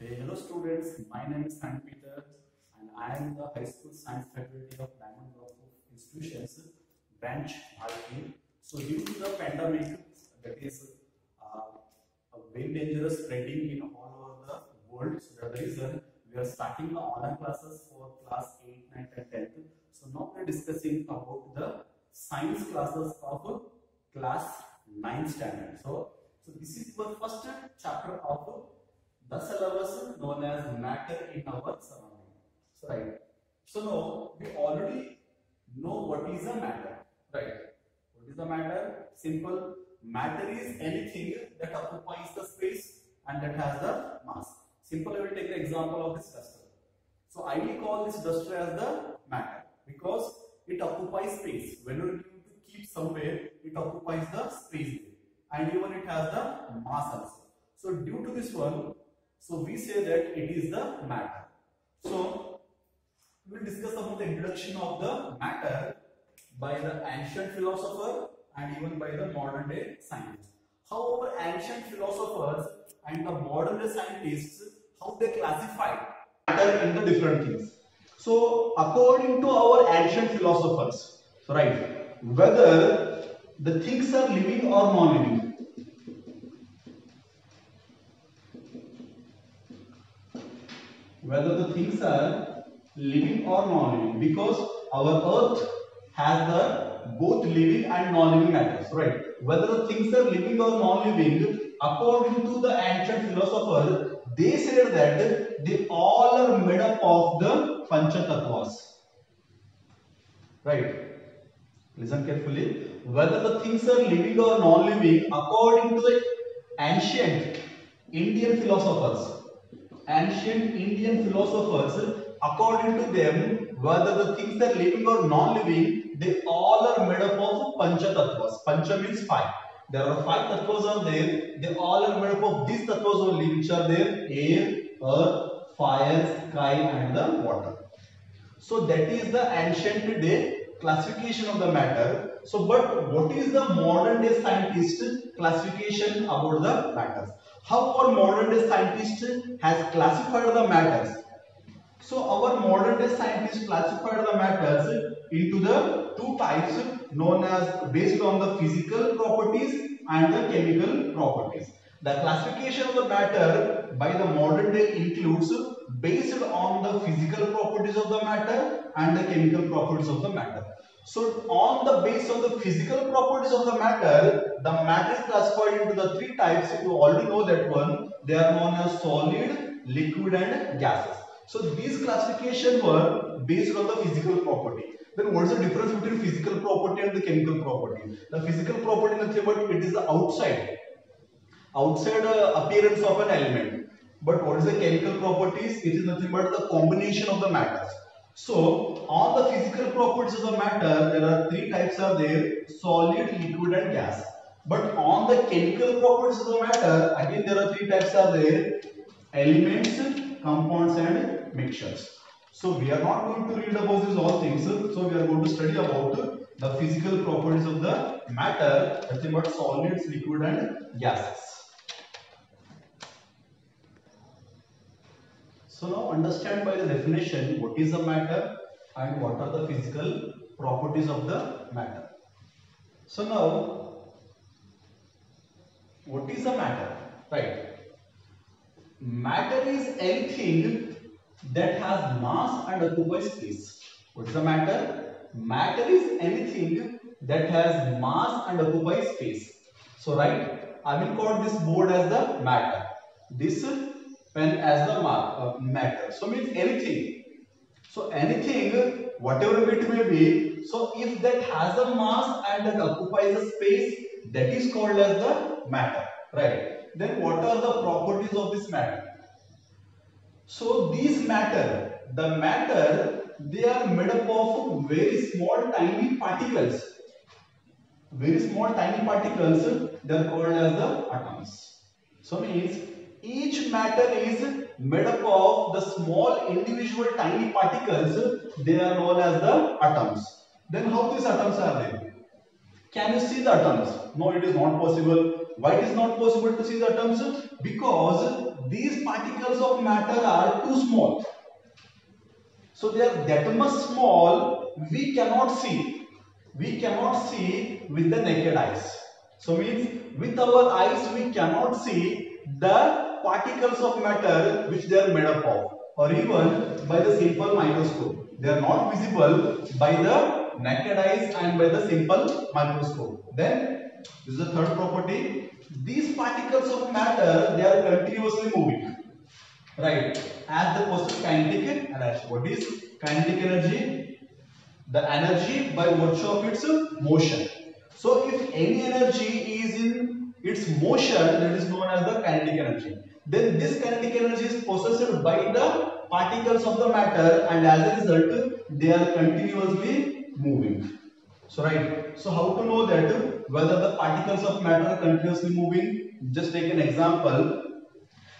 Hello students, my name is San Peter and I am the High School Science Faculty of Diamond Group Institutions, branch RK. So due to the pandemic that is uh, a very dangerous spreading in all over the world, so that's the reason we are starting the online classes for class 8, 9 and 10. So now we are discussing about the science classes of class 9 standard. So, so this is the first chapter of the syllabus known as matter in our surrounding. So right. So now we already know what is a matter. Right. What is the matter? Simple. Matter is anything that occupies the space and that has the mass. Simple. I will take the example of this duster. So I will call this duster as the matter because it occupies space. Whenever you keep somewhere, it occupies the space and even it has the mass also. So due to this one, so we say that it is the matter. So we will discuss about the introduction of the matter by the ancient philosopher and even by the modern day scientists. However, ancient philosophers and the modern day scientists, how they classify matter in the different things. So according to our ancient philosophers, right, whether the things are living or non-living, whether the things are living or non-living because our earth has the both living and non-living matters right? Whether the things are living or non-living according to the ancient philosopher they said that they all are made up of the panchatatvas right? Listen carefully. Whether the things are living or non-living according to the ancient indian philosophers ancient Indian philosophers, according to them, whether the things are living or non-living, they all are made up of Pancha Tattvas. Pancha means five. There are five tattvas are there. They all are made up of these tattvas only, which are there: air, earth, fire, sky, and the water. So that is the ancient day classification of the matter. So, but what is the modern day scientist classification about the matters? How our modern day scientist has classified the matters? So, our modern day scientist classified the matters into the two types known as based on the physical properties and the chemical properties. The classification of the matter by the modern day includes based on the physical properties of the matter and the chemical properties of the matter. So on the base of the physical properties of the matter, the matter is classified into the three types. You already know that one. They are known as solid, liquid and gases. So these classification were based on the physical property. Then what is the difference between physical property and the chemical property? The physical property nothing but it is the outside, outside uh, appearance of an element. But what is the chemical properties? It is nothing but the combination of the matters. So, on the physical properties of the matter, there are three types are there, solid, liquid and gas. But on the chemical properties of the matter, again there are three types are there, elements, compounds and mixtures. So, we are not going to read about these all things. So, we are going to study about the physical properties of the matter, nothing but solids, liquid and gases. So now understand by the definition what is the matter and what are the physical properties of the matter. So now what is the matter? Right. Matter is anything that has mass and occupies space. What is the matter? Matter is anything that has mass and occupies space. So right, I will call this board as the matter. This pen as the uh, matter. So means anything. So anything, whatever it may be, so if that has a mass and that occupies a space, that is called as the matter. Right. Then what are the properties of this matter? So these matter, the matter, they are made up of very small tiny particles. Very small tiny particles, they are called as the atoms. So means each matter is made up of the small individual tiny particles they are known as the atoms then how these atoms are there Can you see the atoms? No, it is not possible. Why it is not possible to see the atoms? Because these particles of matter are too small. So they are that much small, we cannot see. We cannot see with the naked eyes. So means with our eyes we cannot see the particles of matter which they are made up of or even by the simple microscope. They are not visible by the naked eyes and by the simple microscope. Then this is the third property. These particles of matter they are continuously moving. Right. As the question kinetic energy. What is kinetic energy? The energy by virtue of its motion. So if any energy is in its motion that is known as the kinetic energy. Then this kinetic energy is possessed by the particles of the matter and as a result they are continuously moving. So right. So how to know that whether the particles of matter are continuously moving? Just take an example.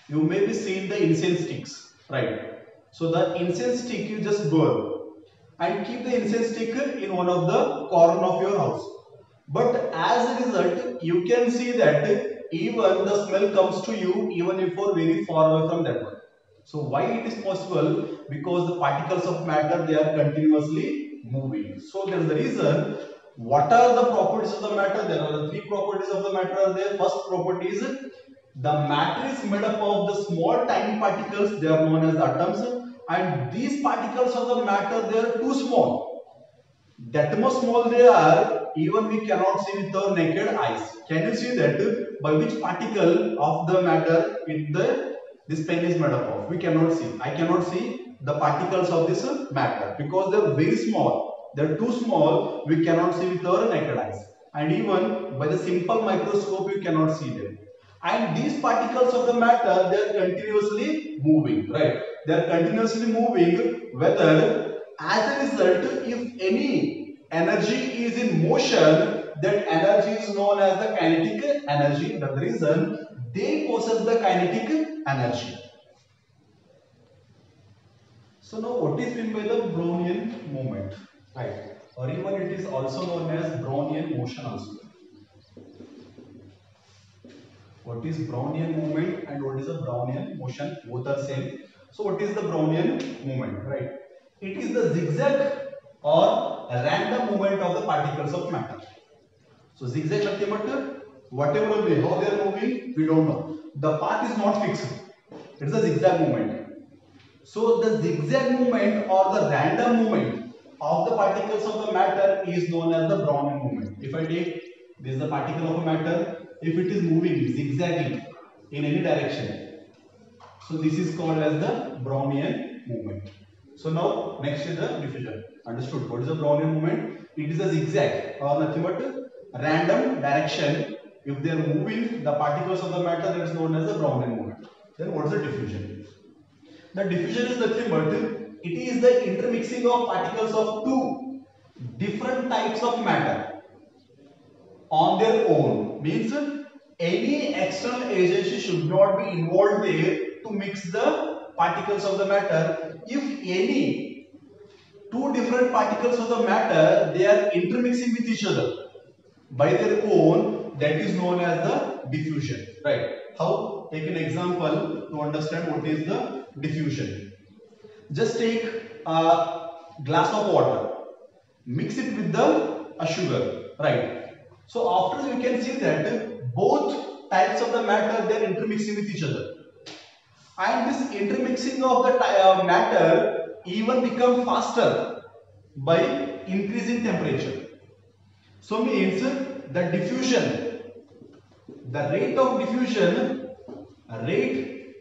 You may be seeing the incense sticks, right? So the incense stick you just burn and keep the incense stick in one of the corner of your house. But as a result, you can see that even the smell comes to you even if you are very far away from that one. So why it is possible? Because the particles of matter they are continuously moving. So there is the reason. What are the properties of the matter? There are the three properties of the matter. There first property is the matter is made up of the small tiny particles. They are known as atoms. And these particles of the matter they are too small. That much small they are, even we cannot see with our naked eyes. Can you see that? By which particle of the matter in the this pen is made up of. We cannot see. I cannot see the particles of this matter because they are very small. They are too small. We cannot see with our naked eyes. And even by the simple microscope, you cannot see them. And these particles of the matter, they are continuously moving, right? They are continuously moving whether as a result, if any energy is in motion, that energy is known as the kinetic energy. The reason they possess the kinetic energy. So now what is meant by the Brownian movement? Right. Or even it is also known as Brownian motion also. What is Brownian movement and what is a Brownian motion? Both are same. So what is the Brownian movement? Right. It is the zigzag or random movement of the particles of matter. So zigzag nothing but whatever way how they are moving we don't know the path is not fixed. It's a zigzag movement. So the zigzag movement or the random movement of the particles of the matter is known as the Brownian movement. If I take this is the particle of a matter, if it is moving zigzagging in any direction, so this is called as the Brownian movement. So now next is the diffusion. Understood? What is the Brownian movement? It is a zigzag or nothing but random direction if they are moving the particles of the matter that is known as the Brownian movement. Then what is the diffusion? The diffusion is nothing but it is the intermixing of particles of two different types of matter on their own. Means any external agency should not be involved there to mix the particles of the matter. If any two different particles of the matter they are intermixing with each other. By their own that is known as the diffusion right? How? Take an example to understand what is the diffusion. Just take a glass of water. Mix it with the a sugar right? So after you can see that both types of the matter they are intermixing with each other. And this intermixing of the uh, matter even become faster by increasing temperature so means the diffusion the rate of diffusion, rate,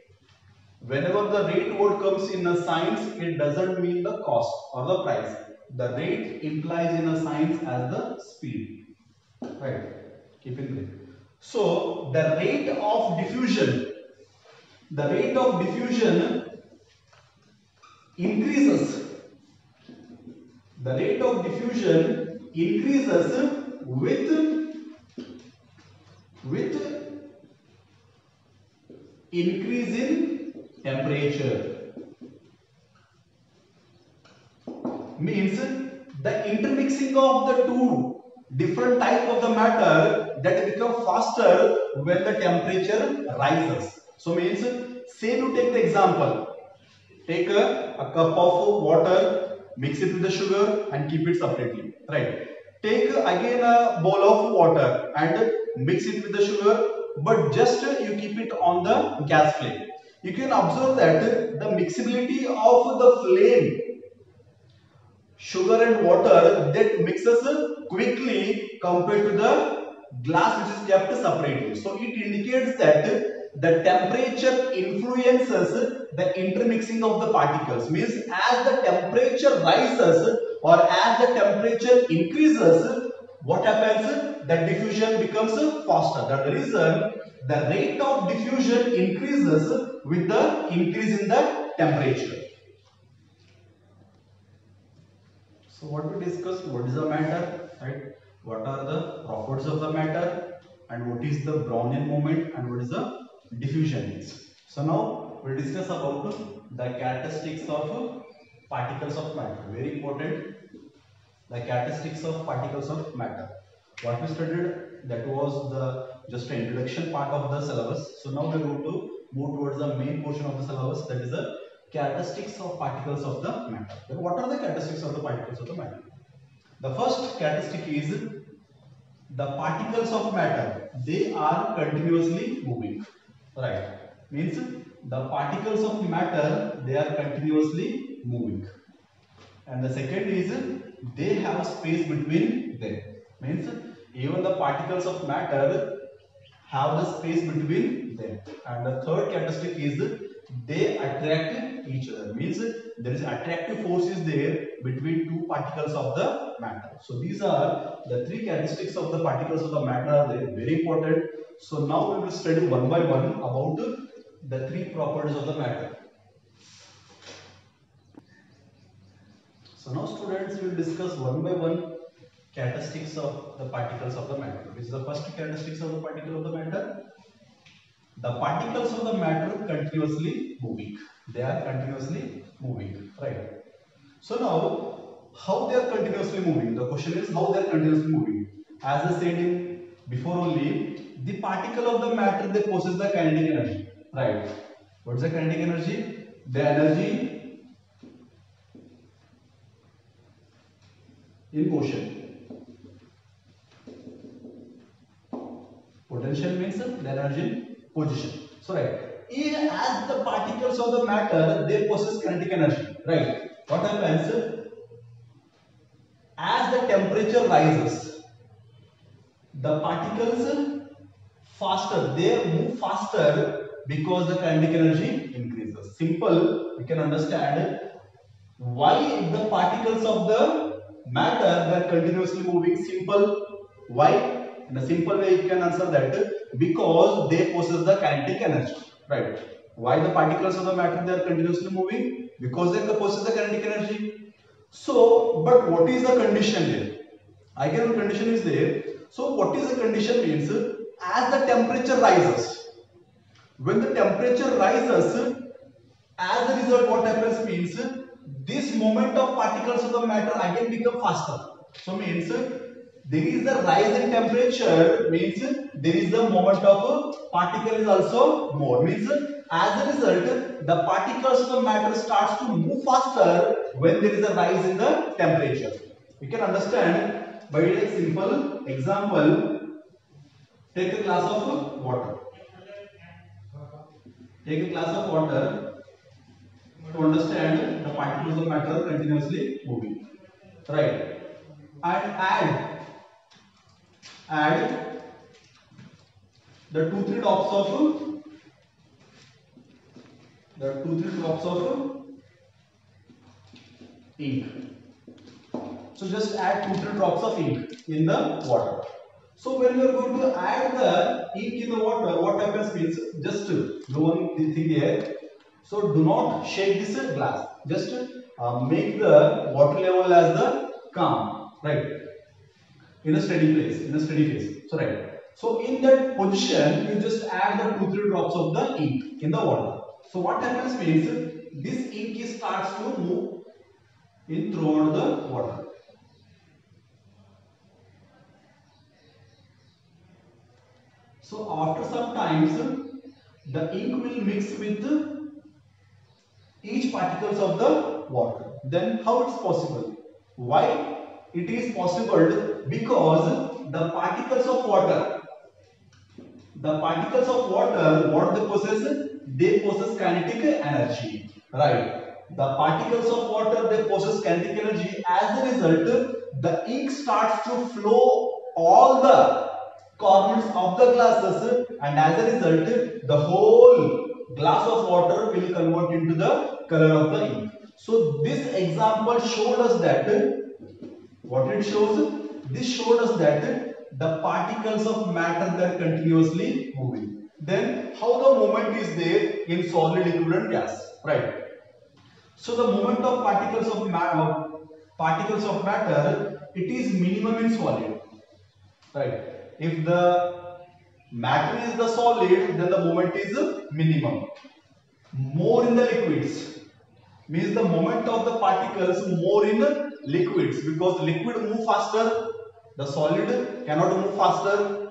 whenever the rate word comes in a science, it doesn't mean the cost or the price. The rate implies in a science as the speed. Right? Keep in mind. So, the rate of diffusion, the rate of diffusion increases. The rate of diffusion increases with with increase in temperature means the intermixing of the two different type of the matter that become faster when the temperature rises. So means, say you take the example, take a, a cup of water, mix it with the sugar and keep it separately, right? Take again a bowl of water and mix it with the sugar, but just you keep it on the gas flame. You can observe that the mixability of the flame sugar and water that mixes quickly compared to the glass which is kept separately. So it indicates that the temperature influences the intermixing of the particles. Means as the temperature rises or as the temperature increases what happens? The diffusion becomes faster. That the reason the rate of diffusion increases with the increase in the temperature. So what we discussed, what is the matter, right? What are the properties of the matter? And what is the Brownian moment? And what is the diffusion is. So now we will discuss about the characteristics of particles of matter. Very important. The characteristics of particles of matter. What we studied that was the just introduction part of the syllabus. So now we are going to move towards the main portion of the syllabus that is the characteristics of particles of the matter. Then what are the characteristics of the particles of the matter? The first characteristic is the particles of matter, they are continuously moving. Right. Means the particles of matter, they are continuously moving. And the second is they have a space between them. Means even the particles of matter have the space between them. And the third characteristic is they attract each other means there is attractive force is there between two particles of the matter. So these are the three characteristics of the particles of the matter they are very important. So now we will study one by one about the three properties of the matter. So now students will discuss one by one characteristics of the particles of the matter. Which is the first characteristics of the particle of the matter? The particles of the matter continuously moving. They are continuously moving, right? So now, how they are continuously moving? The question is how they are continuously moving. As I said in before only, the particle of the matter they possess the kinetic energy, right? What is the kinetic energy? The energy in motion. Potential means the energy position. So right, as the particles of the matter, they possess kinetic energy, right? What happens? As the temperature rises, the particles faster, they move faster because the kinetic energy increases. Simple, we can understand why the particles of the matter are continuously moving. Simple, why? In a simple way, you can answer that because they possess the kinetic energy, right? Why the particles of the matter they are continuously moving? Because they possess the kinetic energy. So, but what is the condition there? Again, condition is there. So, what is the condition means? As the temperature rises, when the temperature rises, as a result, what happens means this moment of particles of the matter again become faster. So, means there is the rise in temperature means there is the moment of particle is also more means as a result the particles of matter starts to move faster when there is a rise in the temperature. We can understand by a simple example take a glass of water. Take a glass of water to understand the particles of matter continuously moving. Right. And add add the two three drops of the two three drops of ink. So just add two three drops of ink in the water. So when you are going to add the ink in the water, what happens means just do one thing here. So do not shake this glass. Just uh, make the water level as the calm, right? in a steady place, in a steady phase. So right. So in that position, you just add the two three drops of the ink in the water. So what happens means this ink starts to move in throughout the water. So after some times, the ink will mix with each particles of the water. Then how it's possible? Why it is possible? Because the particles of water, the particles of water, what they possess? They possess kinetic energy, right? The particles of water they possess kinetic energy. As a result, the ink starts to flow all the corners of the glasses, and as a result, the whole glass of water will convert into the color of the ink. So this example showed us that what it shows this showed us that the particles of matter they are continuously moving. Then how the moment is there in solid, liquid and gas, right? So the moment of particles of matter, uh, particles of matter, it is minimum in solid, right? If the matter is the solid, then the moment is minimum. More in the liquids means the moment of the particles more in liquids because liquid move faster, the solid cannot move faster.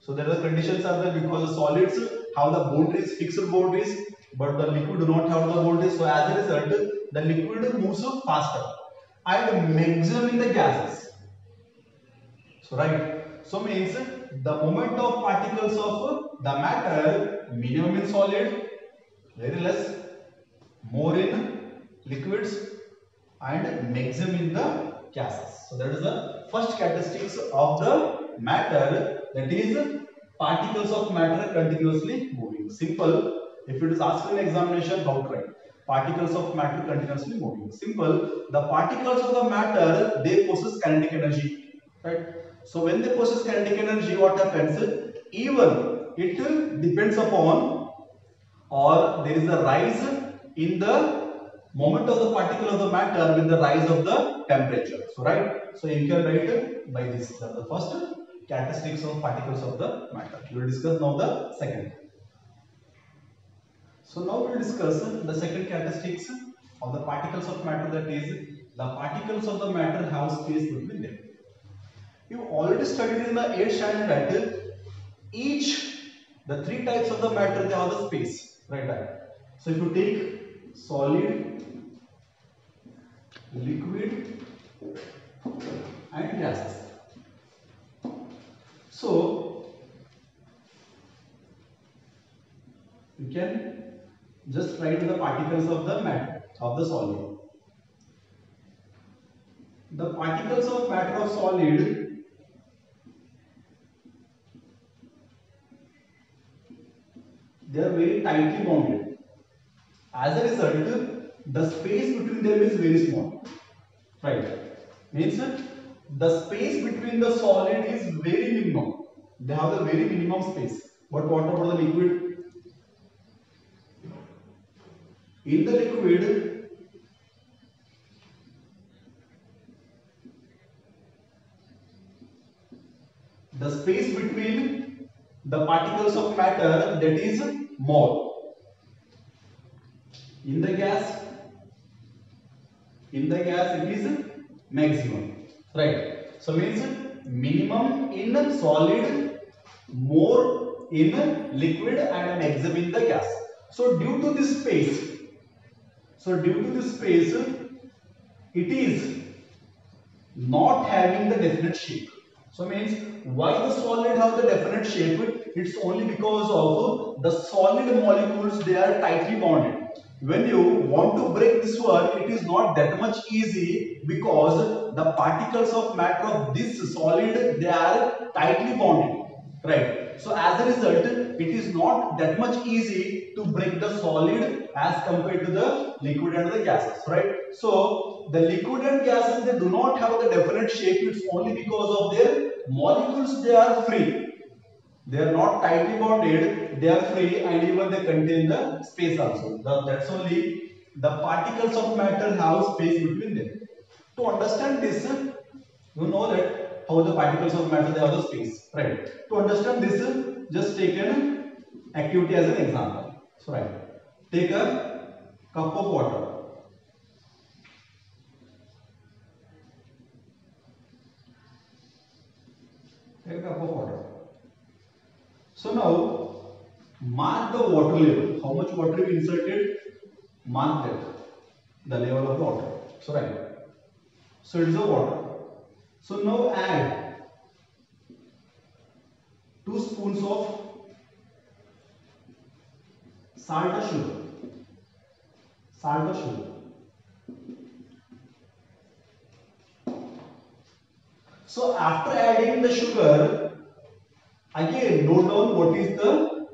So there are conditions are there because the solids have the boundaries, fixed boundaries, but the liquid do not have the boundaries. So as a result, the liquid moves faster and maximum in the gases. So right. So means the moment of particles of the matter minimum in solid, very less, more in liquids and maximum in the gases. So that is the first characteristics of the matter that is particles of matter continuously moving. Simple. If it is asked in examination, how to write? Particles of matter continuously moving. Simple. The particles of the matter they possess kinetic energy, right? So when they possess kinetic energy, what happens? Even it depends upon or there is a rise in the moment of the particle of the matter with the rise of the temperature. So right. So you can write it by this. The first characteristics of particles of the matter. We will discuss now the second. So now we will discuss the second characteristics of the particles of matter that is the particles of the matter have space between them. You already studied in the 8th standard that each the three types of the matter they have the space right So if you take solid, liquid and gases. So you can just write the particles of the matter of the solid. The particles of matter of solid they are very tightly bounded. As a result, the space between them is very small. Right? Means the space between the solid is. They have the very minimum space. But what about the liquid? In the liquid, the space between the particles of matter that is more. In the gas, in the gas it is maximum. Right. So means minimum in the solid, more in a liquid and maximum in the gas. So due to this space, so due to this space, it is not having the definite shape. So means why the solid have the definite shape? It's only because of the solid molecules they are tightly bonded. When you want to break this one, it is not that much easy because the particles of matter of this solid they are tightly bonded. Right. So as a result, it is not that much easy to break the solid as compared to the liquid and the gases. Right. So the liquid and gases they do not have the definite shape. It's only because of their molecules they are free. They are not tightly bonded, they are free and even they contain the space also. That's only the particles of matter have space between them. To understand this, you know that how the particles of matter they have the space, right? To understand this, just take an activity as an example. So right, take a cup of water. Take a cup of water. So now mark the water level. How much water we inserted? Mark that. The level of the water. So right. So it is the water. So now add 2 spoons of salt or sugar. Salt or sugar. So after adding the sugar, again note down what is the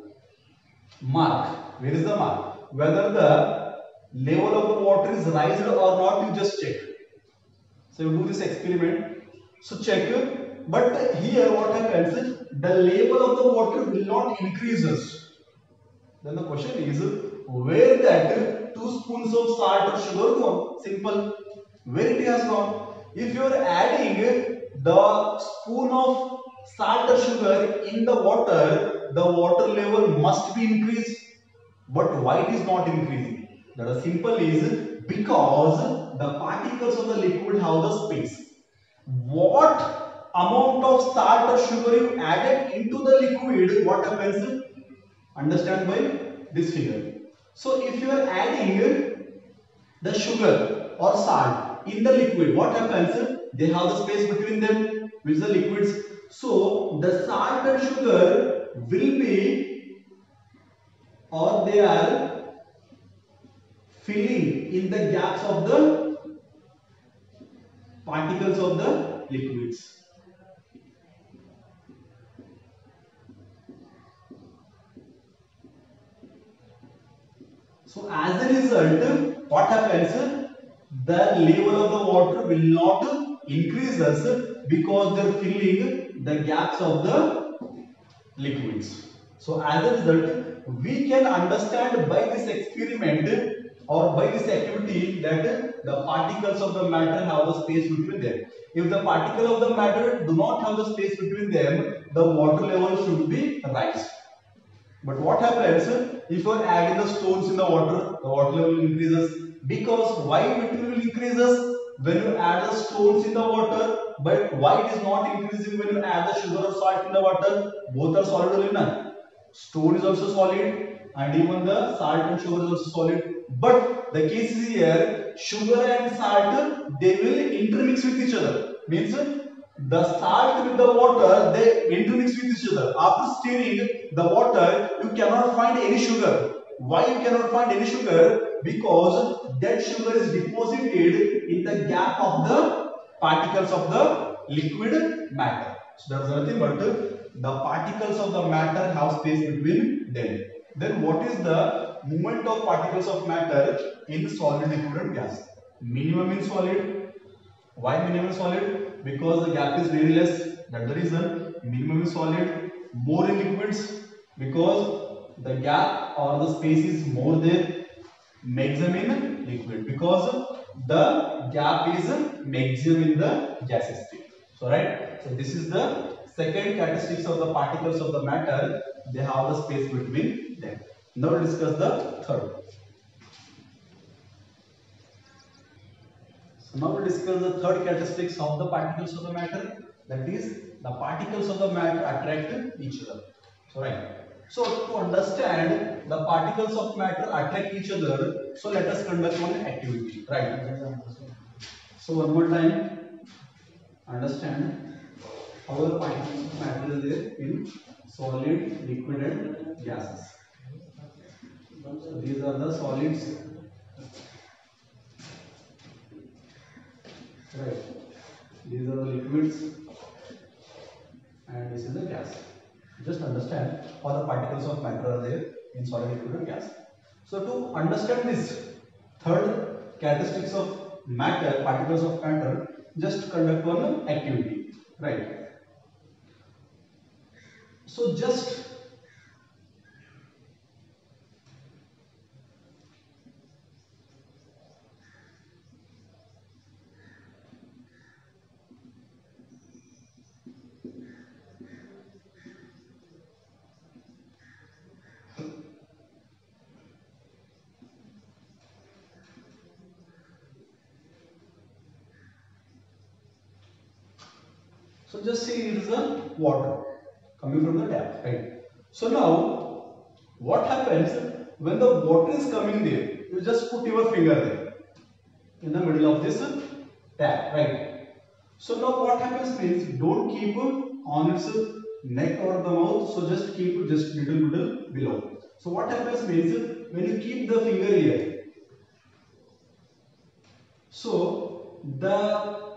mark. Where is the mark? Whether the level of the water is raised or not, you just check. So you do this experiment. So check. But here what happens? Is the level of the water will not increases. Then the question is where that two spoons of salt or sugar gone? Simple. Where it has gone? If you are adding the spoon of salt or sugar in the water, the water level must be increased. But why it is not increasing? Is simple is because the particles of the liquid have the space. What amount of salt or sugar you added into the liquid, what happens? Understand by this figure. So if you are adding the sugar or salt in the liquid, what happens? They have the space between them, is the liquids. So the salt and sugar will be or they are filling in the gaps of the particles of the liquids. So as a result, what happens? The level of the water will not increase because they are filling the gaps of the liquids. So as a result, we can understand by this experiment or by this activity that the particles of the matter have the space between them. If the particle of the matter do not have the space between them, the water level should be raised. But what happens if you adding the stones in the water, the water level increases. Because why will increases when you add the stones in the water, but why it is not increasing when you add the sugar or salt in the water? Both are solid only na. Stone is also solid and even the salt and sugar is also solid. But the case is here, sugar and salt they will intermix with each other. Means the salt with the water they intermix with each other. After stirring the water you cannot find any sugar. Why you cannot find any sugar? Because that sugar is deposited in the gap of the particles of the liquid matter. So is nothing but the particles of the matter have space between them then what is the movement of particles of matter in solid liquid and gas? Minimum in solid. Why minimum solid? Because the gap is very less. That's the reason. Minimum is solid more in liquids. Because the gap or the space is more there maximum in liquid. Because the gap is maximum in the gas state. So right? So this is the second characteristics of the particles of the matter they have the space between them now we'll discuss the third So now we discuss the third characteristics of the particles of the matter. That is, the particles of the matter attract each other. So right. So to understand the particles of matter attract each other, so let us conduct one activity. Right. So one more time, understand particles of matter there in solid, liquid, and gases. So these are the solids. Right. These are the liquids. And this is the gas. Just understand how the particles of matter are there in solid liquid and gas. So to understand this third characteristics of matter particles of matter just conduct one activity. Right so just So just see it is a water coming from the tap, right? So now, what happens when the water is coming there? You just put your finger there in the middle of this tap, right? So now what happens means don't keep on its neck or the mouth, so just keep just little little below. So what happens means when you keep the finger here, so the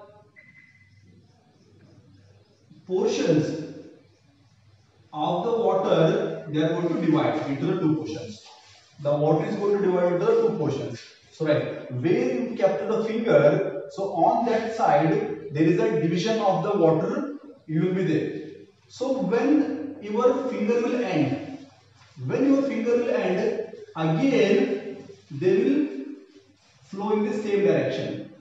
portions of the water they are going to divide into the two portions. The water is going to divide into the two portions. So right, where you kept the finger, so on that side there is a division of the water. You will be there. So when your finger will end, when your finger will end, again they will flow in the same direction.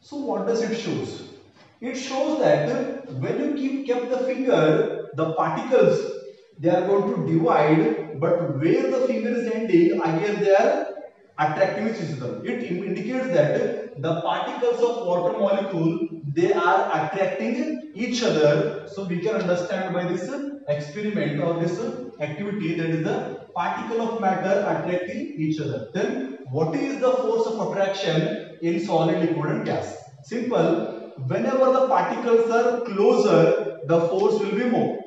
So what does it shows? It shows that when you keep kept the finger, the particles they are going to divide, but where the finger is ending, again they are attractive other. It indicates that the particles of water molecule they are attracting each other. So we can understand by this experiment or this activity that is the particle of matter attracting each other. Then what is the force of attraction in solid, liquid and gas? Simple. Whenever the particles are closer, the force will be more.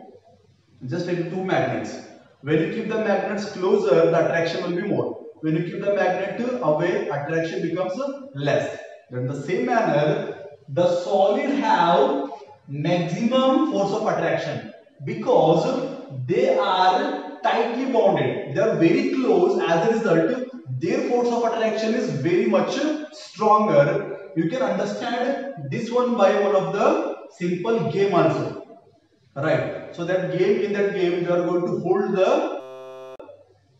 Just take two magnets. When you keep the magnets closer, the attraction will be more. When you keep the magnet away, attraction becomes less. In the same manner, the solid have maximum force of attraction because they are tightly bonded. They are very close. As a result, their force of attraction is very much stronger. You can understand this one by one of the simple game also. Right. So that game in that game you are going to hold the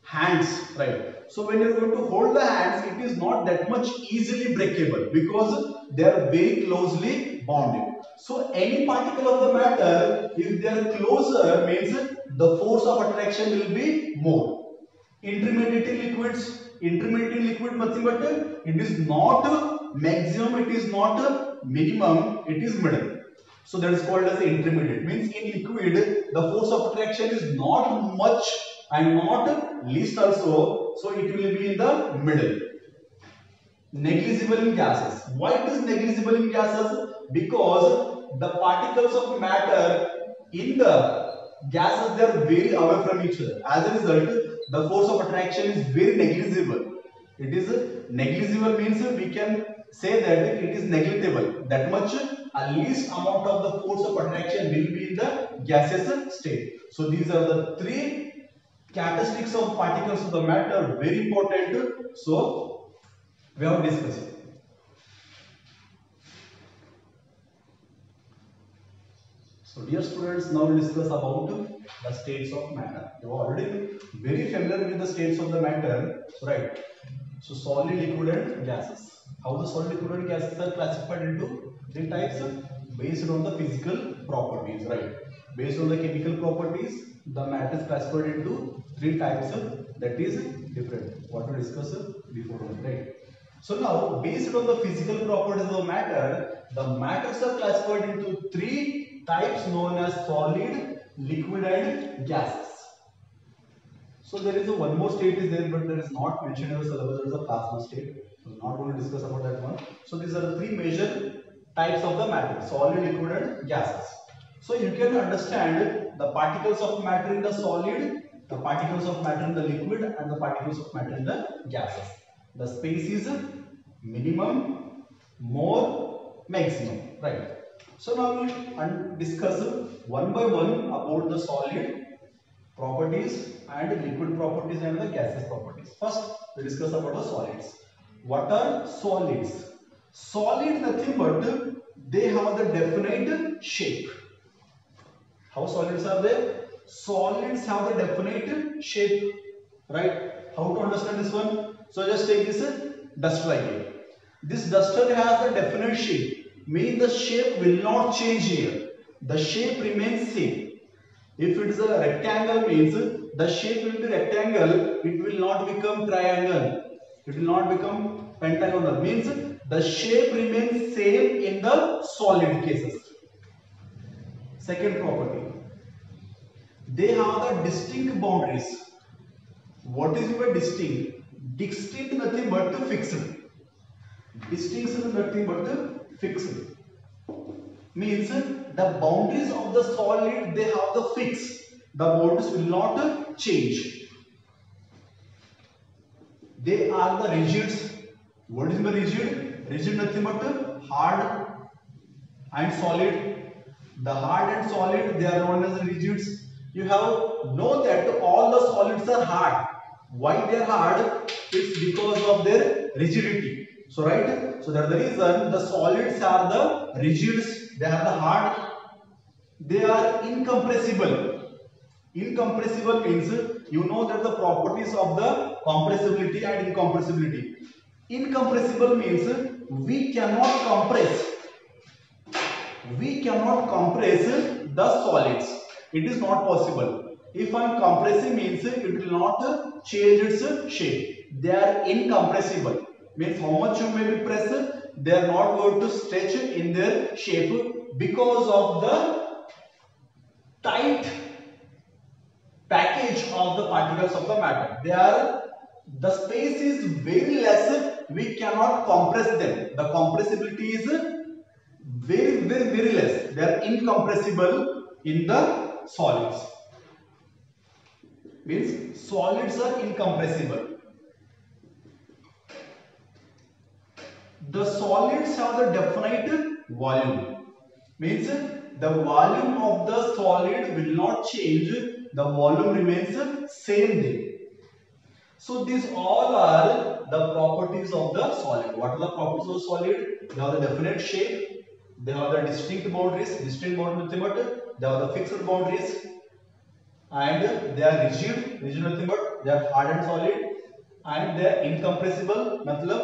hands. Right. So when you are going to hold the hands, it is not that much easily breakable because they are very closely bonded. So any particle of the matter, if they are closer, means the force of attraction will be more. Intermediate liquids, intermediate liquid nothing but it is not maximum, it is not a minimum, it is middle. So that is called as intermediate. Means in liquid, the force of attraction is not much and not least also. So it will be in the middle. Negligible in gases. Why it is negligible in gases? Because the particles of matter in the gases they are very away from each other. As a result, the force of attraction is very negligible. It is negligible means we can say that it is negligible. That much a least amount of the force of attraction will be in the gaseous state. So these are the three characteristics of particles of the matter very important. So we have discussed. So dear students, now we'll discuss about the states of matter. You are already very familiar with the states of the matter, right? So solid, liquid and gases. How the solid, liquid gases are classified into three types based on the physical properties, right? Based on the chemical properties, the matter is classified into three types that is different. What we discussed before, right? So now, based on the physical properties of matter, the matters are classified into three types known as solid, liquid and gases. So there is a one more state is there, but there is not mentioned in the syllabus. There is a plasma state. Not going to discuss about that one. So these are the three major types of the matter: solid, liquid, and gases. So you can understand the particles of matter in the solid, the particles of matter in the liquid, and the particles of matter in the gases. The space is minimum, more, maximum, right? So now we will discuss one by one about the solid properties and liquid properties and the gaseous properties. First, we discuss about the solids. What are solids? Solid nothing but they have the definite shape. How solids are there? Solids have the definite shape, right? How to understand this one? So just take this uh, duster again. This duster has a definite shape. Mean the shape will not change here. The shape remains same. If it is a rectangle means the shape will be rectangle. It will not become triangle. It will not become pentagonal. Means the shape remains same in the solid cases. Second property, they have the distinct boundaries. What is your distinct? Distinct nothing but the fixed. Distinction nothing but the fixed. Means the boundaries of the solid they have the fix. The boundaries will not change. They are the rigids. What is the rigid? Rigid nothing but hard and solid. The hard and solid they are known as rigids. You have know that all the solids are hard. Why they are hard? It's because of their rigidity. So right. So that's the reason the solids are the rigids. They are the hard. They are incompressible. Incompressible means you know that the properties of the compressibility and incompressibility. Incompressible means we cannot compress. We cannot compress the solids. It is not possible. If I am compressing means it will not change its shape. They are incompressible. Means how much you may be press, they are not going to stretch in their shape because of the tight package of the particles of the matter. They are the space is very less. We cannot compress them. The compressibility is very very very less. They are incompressible in the solids. Means solids are incompressible. The solids have the definite volume. Means the volume of the solid will not change the volume remains same there. So these all are the properties of the solid. What are the properties of solid? They have the definite shape, they have the distinct boundaries, distinct boundaries nothing but they have the fixed boundaries and they are rigid, rigid nothing but they are hard and solid and they are incompressible, matlab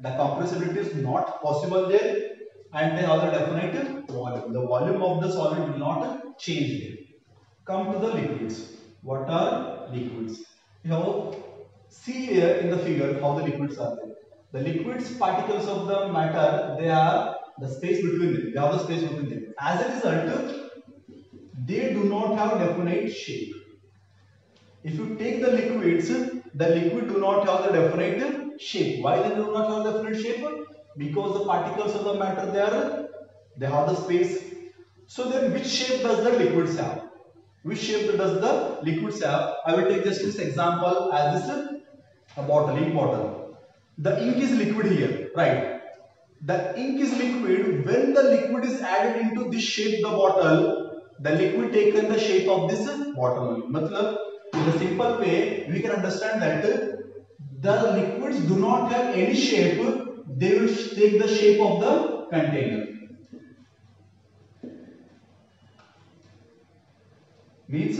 the compressibility is not possible there and they have the definite volume. The volume of the solid will not change there come to the liquids. What are liquids? Now, see here in the figure how the liquids are there. The liquids particles of the matter, they are the space between them. They have the space between them. As a result, they do not have definite shape. If you take the liquids, the liquid do not have the definite shape. Why they do not have definite shape? Because the particles of the matter, they are, they have the space. So then which shape does the liquids have? Which shape does the liquids have? I will take just this example as this a bottle, ink bottle. The ink is liquid here, right? The ink is liquid. When the liquid is added into this shape, the bottle, the liquid taken the shape of this bottle. Matlab, in a simple way, we can understand that the liquids do not have any shape. They will take the shape of the container. means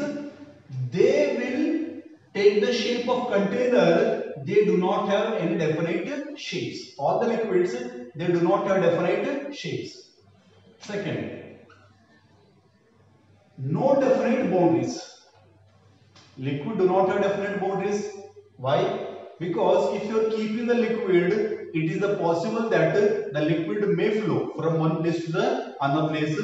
they will take the shape of container they do not have any definite shapes. All the liquids they do not have definite shapes. Second no definite boundaries. Liquid do not have definite boundaries. Why? Because if you are keeping the liquid it is possible that the liquid may flow from one place to the another place.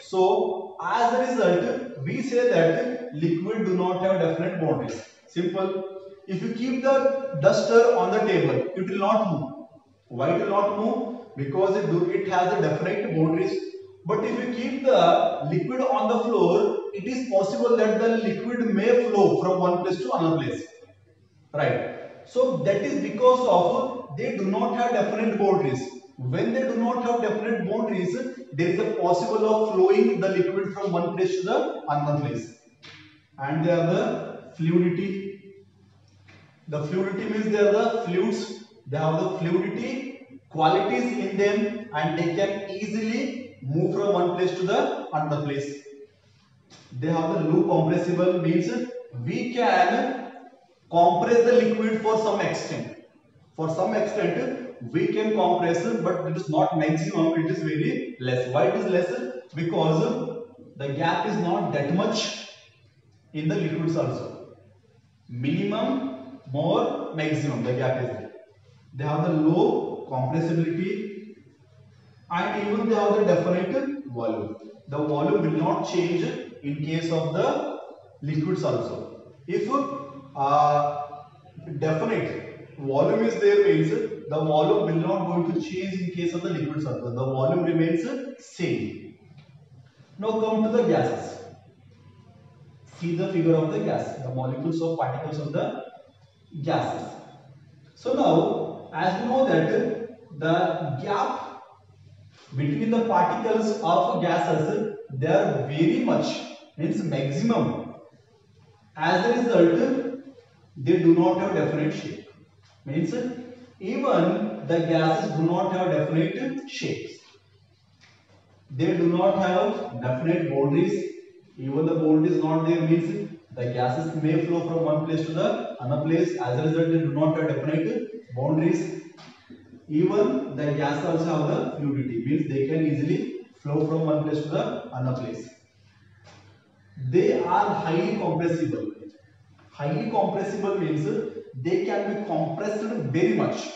So as a result we say that liquid do not have definite boundaries. Simple. If you keep the duster on the table, it will not move. Why it will not move? Because it, do, it has a definite boundaries. But if you keep the liquid on the floor, it is possible that the liquid may flow from one place to another place. Right. So that is because of they do not have definite boundaries. When they do not have definite boundaries, there is a possible of flowing the liquid from one place to the another place. And the fluidity. The fluidity means they are the fluids. They have the fluidity qualities in them and they can easily move from one place to the another place. They have the loop compressible means we can compress the liquid for some extent. For some extent we can compress but it is not maximum it is very less why it is less because the gap is not that much in the liquids also minimum more maximum the gap is there they have the low compressibility and even they have the definite volume. The volume will not change in case of the liquids also. If uh, definite volume is there means the volume will not going to change in case of the liquids also. The volume remains same. Now come to the gases. See the figure of the gas, the molecules of particles of the gases. So now, as we know that the gap between the particles of gases, they are very much, means maximum. As a result, they do not have definite shape. Means even the gases do not have definite shapes. They do not have definite boundaries. Even the boundaries not there means the gases may flow from one place to the another place. As a result, they do not have definite boundaries. Even the gas also have the fluidity, means they can easily flow from one place to the another place. They are highly compressible. Highly compressible means they can be compressed very much.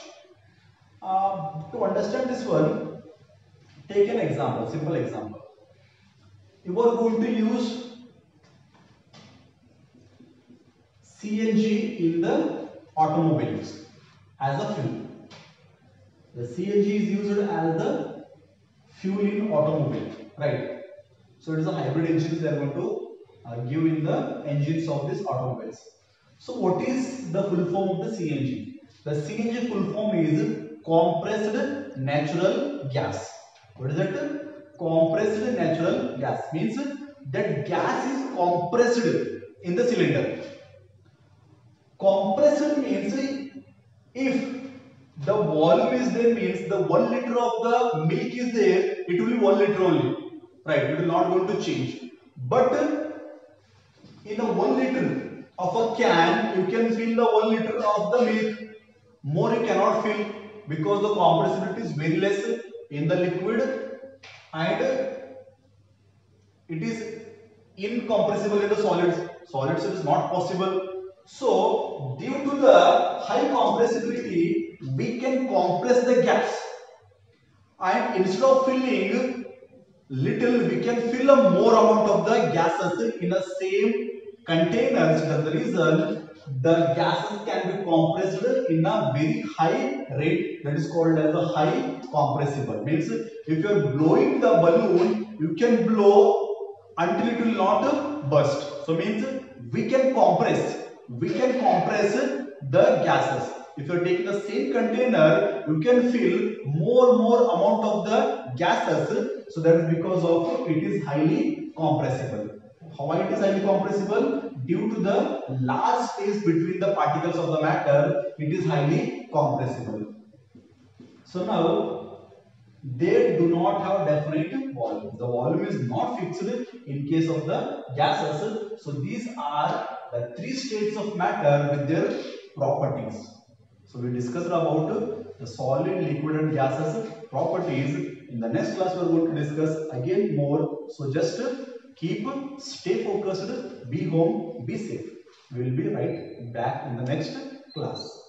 Uh, to understand this one, take an example, simple example. You are going to use CNG in the automobiles as a fuel. The CNG is used as the fuel in automobile, right? So it is a hybrid engines they are going to uh, give in the engines of these automobiles. So what is the full form of the CNG? The CNG full form is compressed natural gas. What is it? Compressed natural gas means that gas is compressed in the cylinder. Compressed means if the volume is there means the 1 liter of the milk is there, it will be 1 liter only. Right, it will not going to change. But in a 1 liter of a can, you can fill the 1 liter of the milk. More you cannot fill because the compressibility is very less in the liquid and it is incompressible in the solids. Solids it is not possible. So, due to the high compressibility, we can compress the gas and instead of filling little, we can fill a more amount of the gases in the same containers. That's the reason the gases can be compressed in a very high rate that is called as a high compressible. Means if you are blowing the balloon, you can blow until it will not burst. So means we can compress we can compress the gases. If you taking the same container, you can fill more and more amount of the gases. So that is because of it is highly compressible. Why it is highly compressible? Due to the large space between the particles of the matter, it is highly compressible. So now they do not have definite volume. The volume is not fixed in case of the gases. So these are the three states of matter with their properties. So we discussed about the solid, liquid and gases properties. In the next class we are going to discuss again more. So just keep, stay focused, be home, be safe. We will be right back in the next class.